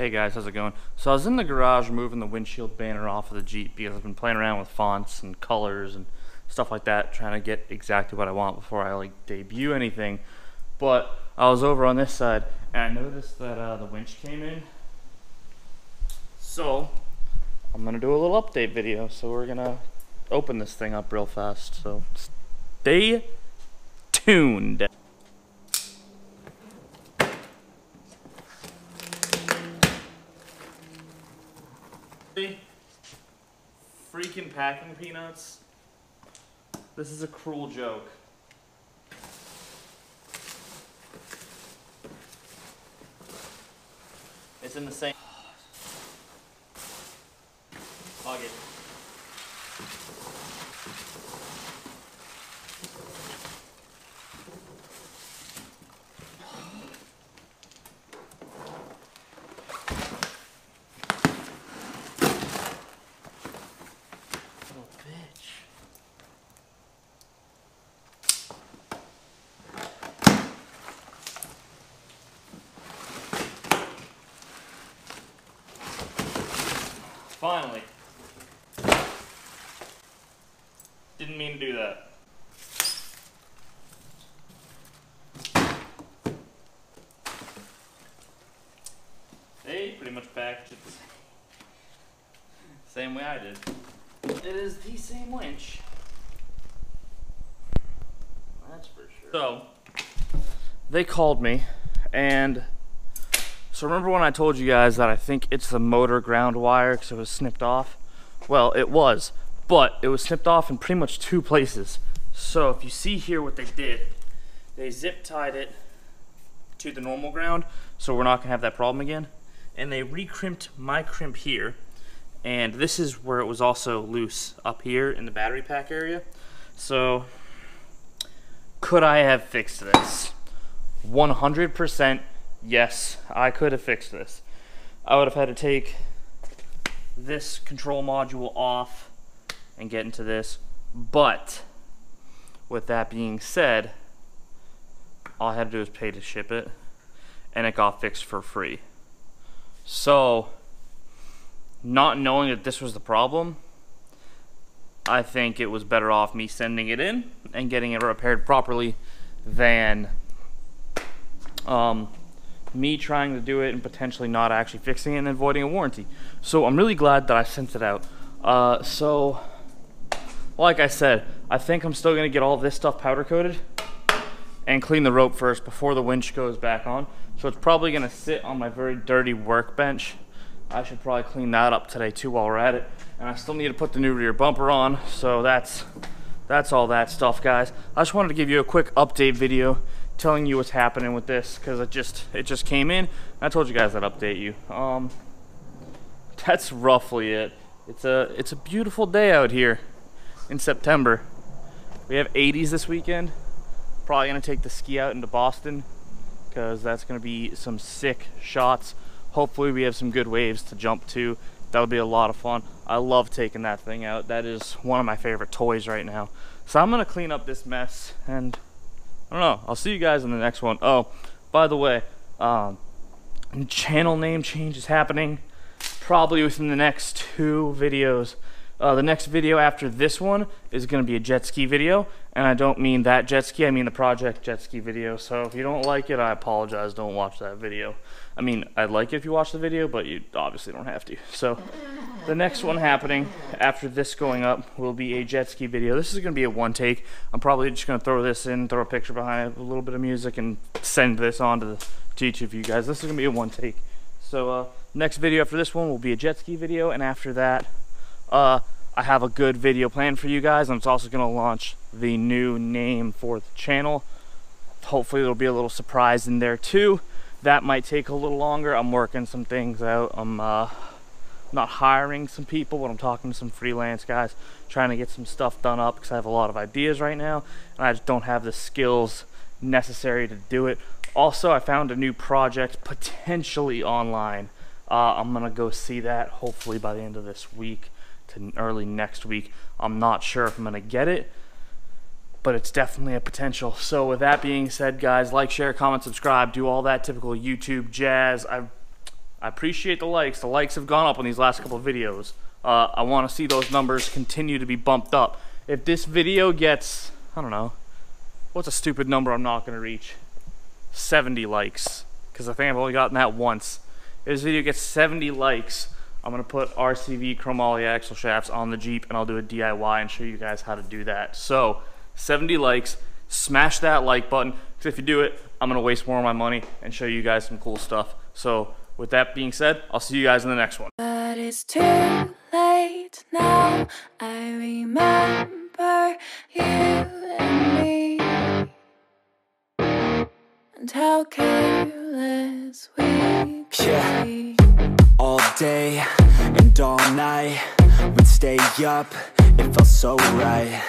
Hey guys, how's it going? So I was in the garage removing the windshield banner off of the Jeep because I've been playing around with fonts and colors and stuff like that, trying to get exactly what I want before I like debut anything. But I was over on this side and I noticed that uh, the winch came in. So I'm gonna do a little update video. So we're gonna open this thing up real fast. So stay tuned. Freaking packing peanuts. This is a cruel joke. It's in the same. Hug it. Little bitch. Finally. Didn't mean to do that. They pretty much packaged it the same way I did. It is the same winch. That's for sure. So, they called me, and so remember when I told you guys that I think it's the motor ground wire because it was snipped off? Well, it was, but it was snipped off in pretty much two places. So if you see here what they did, they zip tied it to the normal ground, so we're not gonna have that problem again. And they recrimped my crimp here, and this is where it was also loose up here in the battery pack area. So could I have fixed this? 100% yes, I could have fixed this. I would have had to take this control module off and get into this. But with that being said, all I had to do was pay to ship it and it got fixed for free. So, not knowing that this was the problem, I think it was better off me sending it in and getting it repaired properly than um, me trying to do it and potentially not actually fixing it and then voiding a warranty. So I'm really glad that I sent it out. Uh, so, like I said, I think I'm still to get all this stuff powder coated and clean the rope first before the winch goes back on. So it's probably to sit on my very dirty workbench. I should probably clean that up today too while we're at it. And I still need to put the new rear bumper on. So that's that's all that stuff, guys. I just wanted to give you a quick update video telling you what's happening with this because it just it just came in. I told you guys I'd update you. Um, that's roughly it. It's a it's a beautiful day out here in September. We have 80s this weekend. Probably gonna take the ski out into Boston because that's gonna be some sick shots. Hopefully we have some good waves to jump to. That'll be a lot of fun. I love taking that thing out. That is one of my favorite toys right now. So I'm gonna clean up this mess and I don't know. I'll see you guys in the next one. Oh, by the way, um, channel name change is happening probably within the next two videos. Uh, the next video after this one is going to be a jet ski video, and I don't mean that jet ski, I mean the project jet ski video. So if you don't like it, I apologize. Don't watch that video. I mean, I'd like it if you watch the video, but you obviously don't have to. So the next one happening after this going up will be a jet ski video. This is going to be a one take. I'm probably just going to throw this in, throw a picture behind it, a little bit of music, and send this on to, the, to each of you guys. This is going to be a one take. So uh, next video after this one will be a jet ski video, and after that, uh, I have a good video plan for you guys. it's also going to launch the new name for the channel. Hopefully there'll be a little surprise in there too. That might take a little longer. I'm working some things out. I'm uh, not hiring some people, but I'm talking to some freelance guys, trying to get some stuff done up because I have a lot of ideas right now, and I just don't have the skills necessary to do it. Also, I found a new project potentially online. Uh, I'm gonna go see that hopefully by the end of this week to early next week. I'm not sure if I'm gonna get it, but it's definitely a potential. So with that being said, guys, like, share, comment, subscribe, do all that typical YouTube jazz. I I appreciate the likes. The likes have gone up on these last couple of videos. Uh, I want to see those numbers continue to be bumped up. If this video gets, I don't know, what's a stupid number I'm not going to reach? 70 likes, because I think I've only gotten that once. If this video gets 70 likes, I'm going to put RCV chromoly axle shafts on the Jeep, and I'll do a DIY and show you guys how to do that. So, 70 likes, smash that like button, because if you do it, I'm going to waste more of my money and show you guys some cool stuff. So, with that being said, I'll see you guys in the next one. But it's too late now. I remember you and me. And how careless we Yeah. be. Day and all night. We'd stay up, it felt so right.